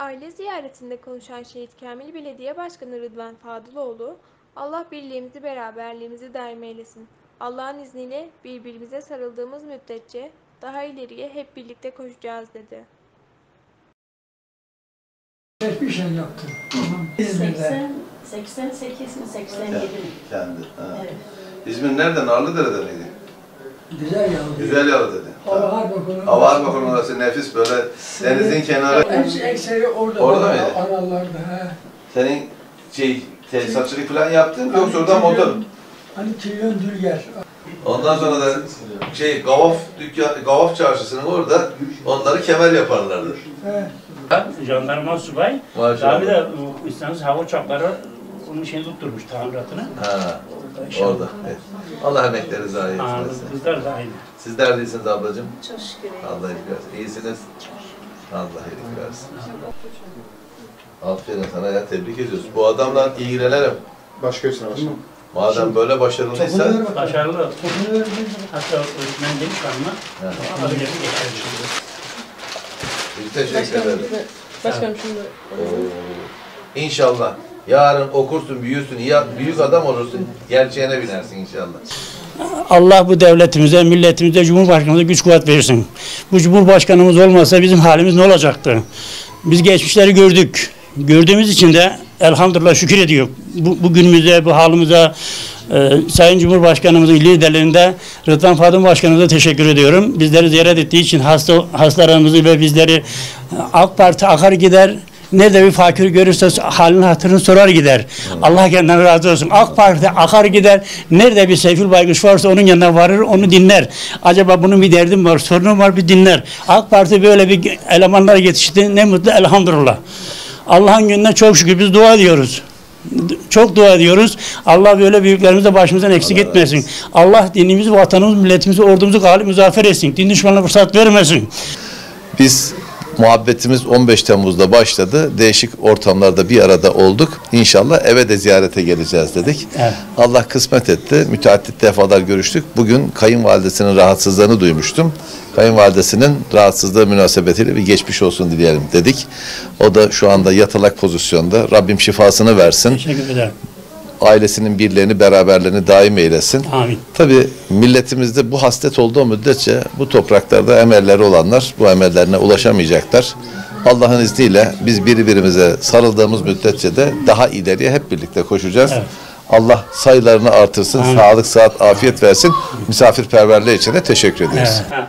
Aile ziyaretinde konuşan Şehit Kamil Belediye Başkanı Rıdvan Fadıloğlu, Allah birliğimizi beraberliğimizi daim eylesin. Allah'ın izniyle birbirimize sarıldığımız müddetçe daha ileriye hep birlikte koşacağız dedi. Hiçbir şey yaptım. İzmir'de. 80, 88 mi 87 mi? Kendi. Ha. Evet. İzmir nereden? Narlıdere'de miydi? Güzel yavru. Güzel yalı dedi. Hava Harbakanı. Hava orası nefis böyle denizin kenarı. En ekseri orada. Orada mıydı? Anallarda. He. Senin şey tesisatçılık falan yaptın yoksa oradan motor. Hani trilyon dülger. Ondan sonra da şey Gavaf dükkan Gavaf çarşısının orada onları kemer yaparlardı. He. Jandarma subay. Maşallah. Daha bir de o isterseniz hava uçakları onun şeyini tutturmuş tamiratını. Ha, Orada orada. Evet. Allah emekleri zayi Aa, etmesin. kızlar da aynı. Sizler de iyisiniz ablacığım. Çok şükür. Allah iyilik versin. İyisiniz. Allah iyilik versin. Aferin sana ya tebrik ediyoruz. Bu adamla ilgilenelim. Başka üstüne başka. Madem böyle başarılıysa. Başarılı. Hatta öğretmen demiş. Evet. Abileri geçerli. biz teşekkür ederiz. Başkanım şimdi Oo. İnşallah. Yarın okursun, büyürsün, büyük adam olursun, gerçeğine binersin inşallah. Allah bu devletimize, milletimize, Cumhurbaşkanımıza güç kuvvet versin. Bu Cumhurbaşkanımız olmasa bizim halimiz ne olacaktı? Biz geçmişleri gördük. Gördüğümüz için de elhamdülillah şükür ediyor. Bu, bugünümüze, bu halimize e, Sayın Cumhurbaşkanımızın liderliğinde Rıdvan Fadım Başkanımıza teşekkür ediyorum. Bizleri ziyaret ettiği için hasta hastalarımızı ve bizleri e, AK Parti akar gider. Nerede bir fakir görürse halini hatırını sorar gider. Allah kendinden razı olsun. AK Parti akar gider. Nerede bir Seyfül Baykuş varsa onun yanına varır, onu dinler. Acaba bunun bir derdim var, sorunum var bir dinler. AK Parti böyle bir elemanlar yetişti. Ne mutlu elhamdülillah. Allah'ın gününe çok şükür biz dua ediyoruz. Çok dua ediyoruz. Allah böyle büyüklerimizi de başımızdan eksik etmesin. Allah dinimizi, vatanımızı, milletimizi, ordumuzu galip muzaffer etsin. Din düşmanına fırsat vermesin. Biz muhabbetimiz 15 Temmuz'da başladı. Değişik ortamlarda bir arada olduk. İnşallah eve de ziyarete geleceğiz dedik. Evet. Allah kısmet etti. Müteaddit defalar görüştük. Bugün kayınvalidesinin rahatsızlığını duymuştum. Kayınvalidesinin rahatsızlığı münasebetiyle bir geçmiş olsun dileyelim dedik. O da şu anda yatalak pozisyonda. Rabbim şifasını versin. Teşekkür ederim. Ailesinin birliğini, beraberliğini daim eylesin. Amin. Tabii milletimizde bu haslet olduğu müddetçe bu topraklarda emelleri olanlar bu emellerine ulaşamayacaklar. Allah'ın izniyle biz birbirimize sarıldığımız müddetçe de daha ileriye hep birlikte koşacağız. Evet. Allah sayılarını artırsın, Amin. sağlık, sıhhat, afiyet versin. Misafirperverliği için de teşekkür ediyoruz. Evet.